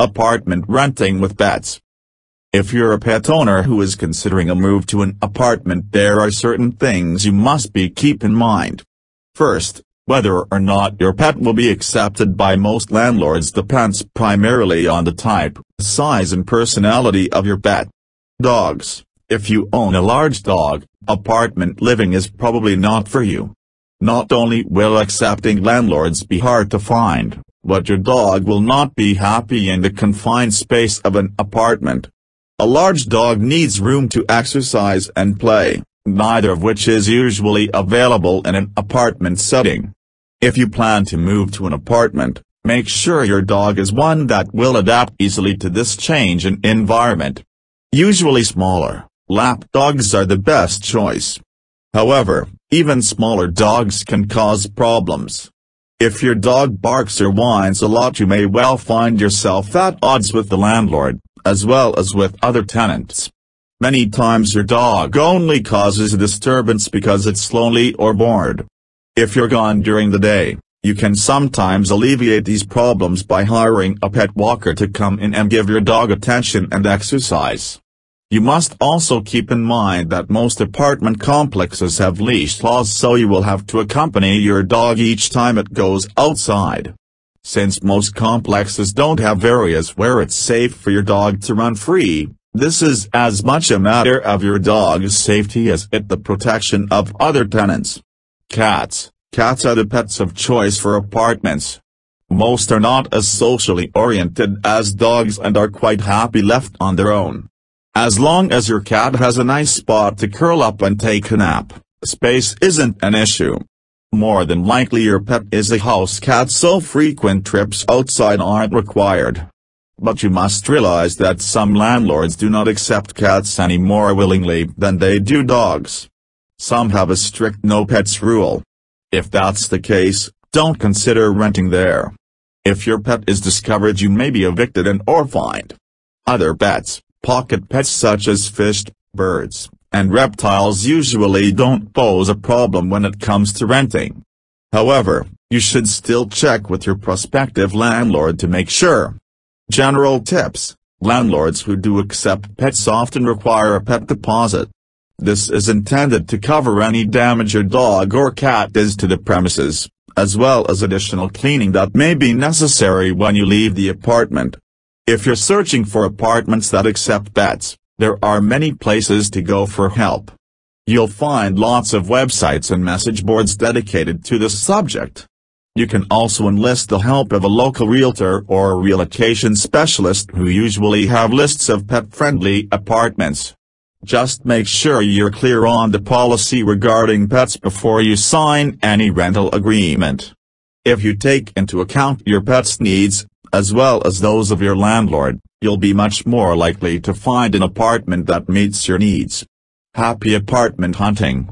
Apartment renting with pets. If you're a pet owner who is considering a move to an apartment there are certain things you must be keep in mind. First, whether or not your pet will be accepted by most landlords depends primarily on the type, size and personality of your pet. Dogs, if you own a large dog, apartment living is probably not for you. Not only will accepting landlords be hard to find, but your dog will not be happy in the confined space of an apartment. A large dog needs room to exercise and play, neither of which is usually available in an apartment setting. If you plan to move to an apartment, make sure your dog is one that will adapt easily to this change in environment. Usually smaller, lap dogs are the best choice. However, even smaller dogs can cause problems. If your dog barks or whines a lot you may well find yourself at odds with the landlord, as well as with other tenants. Many times your dog only causes a disturbance because it's lonely or bored. If you're gone during the day, you can sometimes alleviate these problems by hiring a pet walker to come in and give your dog attention and exercise. You must also keep in mind that most apartment complexes have leash laws so you will have to accompany your dog each time it goes outside. Since most complexes don't have areas where it's safe for your dog to run free, this is as much a matter of your dog's safety as it the protection of other tenants. Cats, cats are the pets of choice for apartments. Most are not as socially oriented as dogs and are quite happy left on their own. As long as your cat has a nice spot to curl up and take a nap, space isn't an issue. More than likely your pet is a house cat so frequent trips outside aren't required. But you must realize that some landlords do not accept cats any more willingly than they do dogs. Some have a strict no pets rule. If that's the case, don't consider renting there. If your pet is discovered you may be evicted and or fined. Other pets, Pocket pets such as fish, birds, and reptiles usually don't pose a problem when it comes to renting. However, you should still check with your prospective landlord to make sure. General tips, landlords who do accept pets often require a pet deposit. This is intended to cover any damage your dog or cat does to the premises, as well as additional cleaning that may be necessary when you leave the apartment. If you're searching for apartments that accept pets, there are many places to go for help. You'll find lots of websites and message boards dedicated to this subject. You can also enlist the help of a local realtor or relocation specialist who usually have lists of pet-friendly apartments. Just make sure you're clear on the policy regarding pets before you sign any rental agreement. If you take into account your pet's needs, as well as those of your landlord, you'll be much more likely to find an apartment that meets your needs. Happy apartment hunting!